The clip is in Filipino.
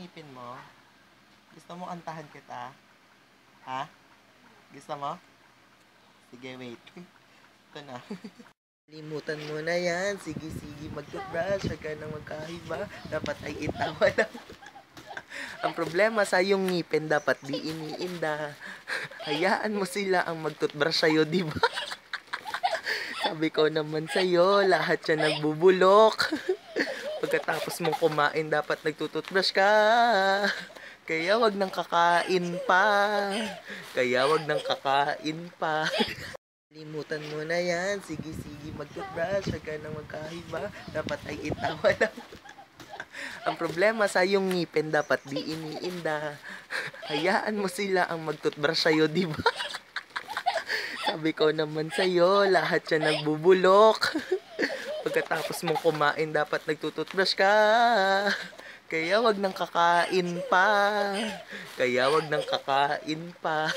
ngipin mo? Gusto mo kantahan kita? Ha? Gusto mo? Sige, wait. Ito na. Limutan mo na yan. Sige, sige. Huwag ka nang magkahiba. Dapat ay itawa lang. ang problema sa iyong ngipin, dapat di iniinda. Hayaan mo sila ang mag-toothbrush sa'yo, di ba? Sabi ko naman sa'yo, lahat siya nagbubulok. Pagkatapos mong kumain, dapat nagtututbrush ka. Kaya wag nang kakain pa. Kaya wag nang kakain pa. Limutan mo na yan. Sige, sige, mag-toothbrush. Huwag ka nang magkahiba. Dapat ay itawa lang. ang problema sa iyong ngipin, dapat di iniinda. Hayaan mo sila ang mag-toothbrush sa'yo, di ba? Sabi ko naman sa'yo, lahat siya nagbubulok. Pagkatapos mong kumain, dapat nagtututbrush ka. Kaya wag nang kakain pa. Kaya wag nang kakain pa.